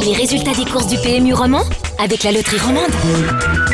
Les résultats des courses du PMU roman avec la loterie romande.